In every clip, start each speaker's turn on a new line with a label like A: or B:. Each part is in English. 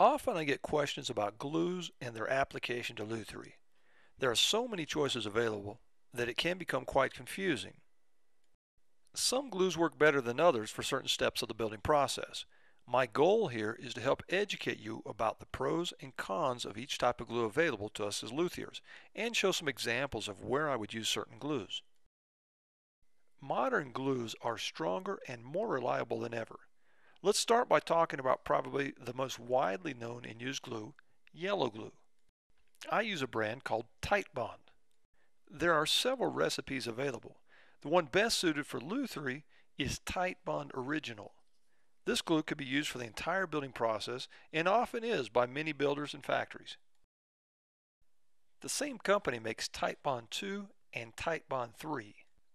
A: Often I get questions about glues and their application to Luthiery. There are so many choices available that it can become quite confusing. Some glues work better than others for certain steps of the building process. My goal here is to help educate you about the pros and cons of each type of glue available to us as luthiers and show some examples of where I would use certain glues. Modern glues are stronger and more reliable than ever. Let's start by talking about probably the most widely known and used glue, yellow glue. I use a brand called Titebond. There are several recipes available. The one best suited for Luthiery is Titebond Original. This glue could be used for the entire building process and often is by many builders and factories. The same company makes Titebond 2 and Titebond 3.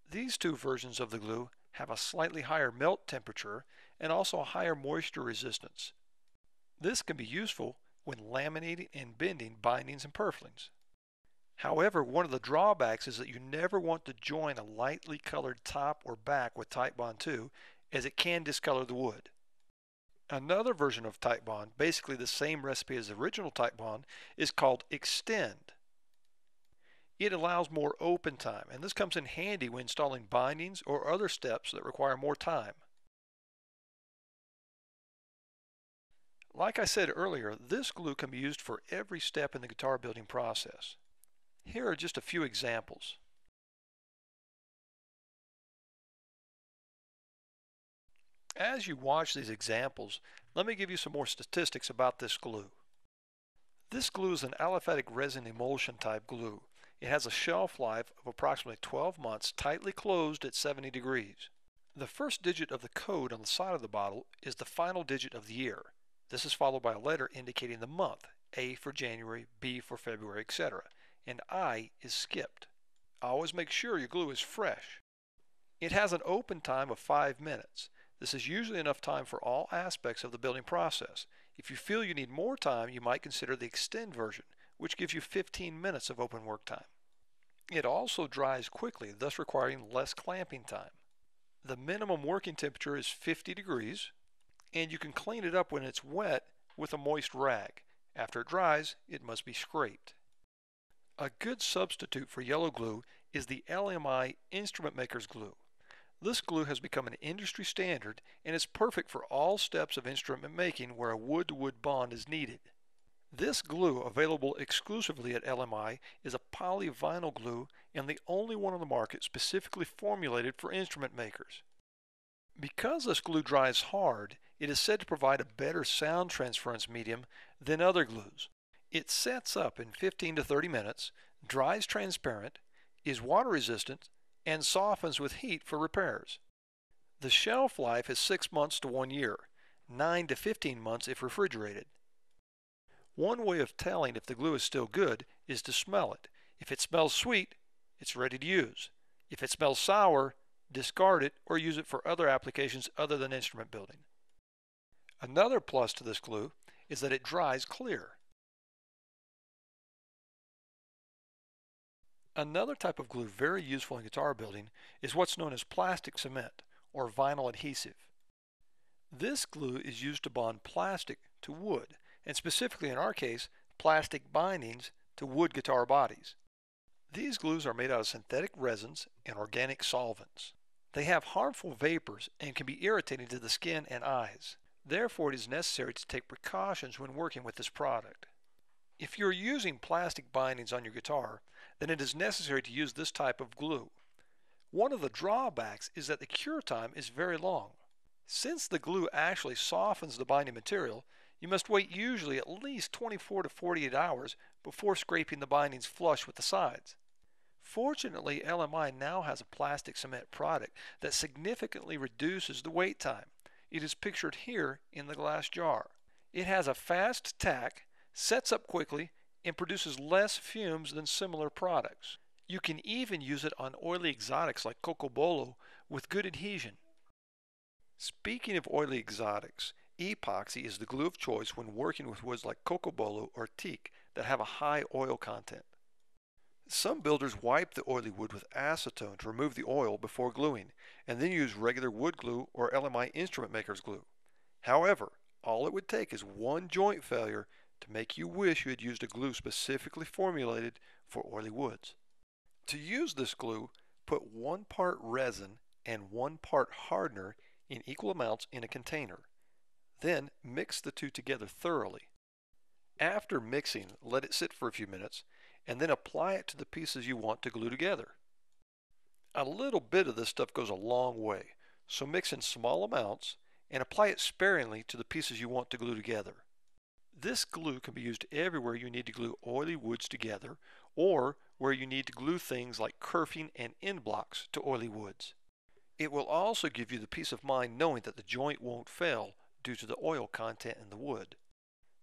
A: These two versions of the glue have a slightly higher melt temperature and also a higher moisture resistance. This can be useful when laminating and bending bindings and purflings. However, one of the drawbacks is that you never want to join a lightly colored top or back with Titebond 2 as it can discolor the wood. Another version of Titebond, basically the same recipe as the original Titebond, is called Extend. It allows more open time, and this comes in handy when installing bindings or other steps that require more time. Like I said earlier, this glue can be used for every step in the guitar building process. Here are just a few examples. As you watch these examples, let me give you some more statistics about this glue. This glue is an aliphatic resin emulsion type glue. It has a shelf life of approximately 12 months tightly closed at 70 degrees. The first digit of the code on the side of the bottle is the final digit of the year. This is followed by a letter indicating the month, A for January, B for February, etc., and I is skipped. Always make sure your glue is fresh. It has an open time of 5 minutes. This is usually enough time for all aspects of the building process. If you feel you need more time, you might consider the extend version, which gives you 15 minutes of open work time. It also dries quickly, thus requiring less clamping time. The minimum working temperature is 50 degrees, and you can clean it up when it's wet with a moist rag. After it dries, it must be scraped. A good substitute for yellow glue is the LMI Instrument Maker's Glue. This glue has become an industry standard and is perfect for all steps of instrument making where a wood-to-wood -wood bond is needed. This glue, available exclusively at LMI, is a polyvinyl glue and the only one on the market specifically formulated for instrument makers. Because this glue dries hard, it is said to provide a better sound transference medium than other glues. It sets up in 15 to 30 minutes, dries transparent, is water resistant, and softens with heat for repairs. The shelf life is 6 months to 1 year, 9 to 15 months if refrigerated. One way of telling if the glue is still good is to smell it. If it smells sweet, it's ready to use. If it smells sour, discard it or use it for other applications other than instrument building. Another plus to this glue is that it dries clear. Another type of glue very useful in guitar building is what's known as plastic cement or vinyl adhesive. This glue is used to bond plastic to wood and specifically in our case, plastic bindings to wood guitar bodies. These glues are made out of synthetic resins and organic solvents. They have harmful vapors and can be irritating to the skin and eyes. Therefore, it is necessary to take precautions when working with this product. If you're using plastic bindings on your guitar, then it is necessary to use this type of glue. One of the drawbacks is that the cure time is very long. Since the glue actually softens the binding material, you must wait usually at least 24 to 48 hours before scraping the bindings flush with the sides. Fortunately, LMI now has a plastic cement product that significantly reduces the wait time. It is pictured here in the glass jar. It has a fast tack, sets up quickly, and produces less fumes than similar products. You can even use it on oily exotics like Cocobolo with good adhesion. Speaking of oily exotics, Epoxy is the glue of choice when working with woods like cocobolo or teak that have a high oil content. Some builders wipe the oily wood with acetone to remove the oil before gluing, and then use regular wood glue or LMI instrument maker's glue. However, all it would take is one joint failure to make you wish you had used a glue specifically formulated for oily woods. To use this glue, put one part resin and one part hardener in equal amounts in a container. Then mix the two together thoroughly. After mixing, let it sit for a few minutes and then apply it to the pieces you want to glue together. A little bit of this stuff goes a long way, so mix in small amounts and apply it sparingly to the pieces you want to glue together. This glue can be used everywhere you need to glue oily woods together or where you need to glue things like kerfing and end blocks to oily woods. It will also give you the peace of mind knowing that the joint won't fail due to the oil content in the wood.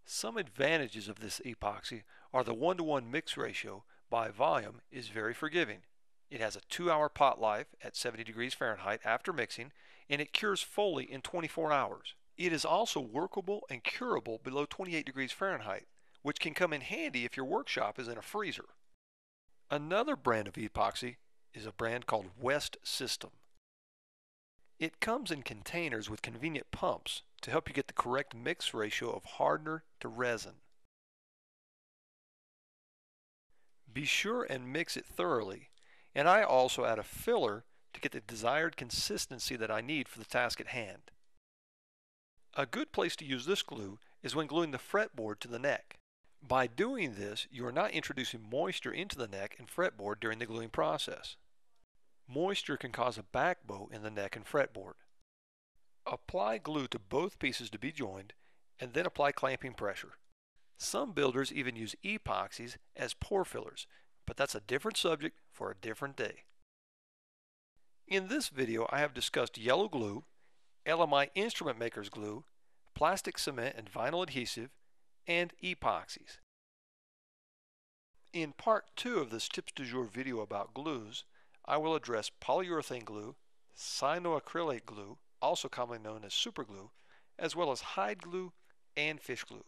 A: Some advantages of this epoxy are the one-to-one mix ratio by volume is very forgiving. It has a two-hour pot life at 70 degrees Fahrenheit after mixing, and it cures fully in 24 hours. It is also workable and curable below 28 degrees Fahrenheit, which can come in handy if your workshop is in a freezer. Another brand of epoxy is a brand called West System. It comes in containers with convenient pumps to help you get the correct mix ratio of hardener to resin. Be sure and mix it thoroughly, and I also add a filler to get the desired consistency that I need for the task at hand. A good place to use this glue is when gluing the fretboard to the neck. By doing this, you are not introducing moisture into the neck and fretboard during the gluing process. Moisture can cause a back bow in the neck and fretboard. Apply glue to both pieces to be joined and then apply clamping pressure. Some builders even use epoxies as pore fillers, but that's a different subject for a different day. In this video I have discussed yellow glue, LMI Instrument Maker's glue, plastic cement and vinyl adhesive, and epoxies. In part 2 of this Tips du Jour video about glues, I will address polyurethane glue, cyanoacrylate glue, also commonly known as superglue, as well as hide glue and fish glue.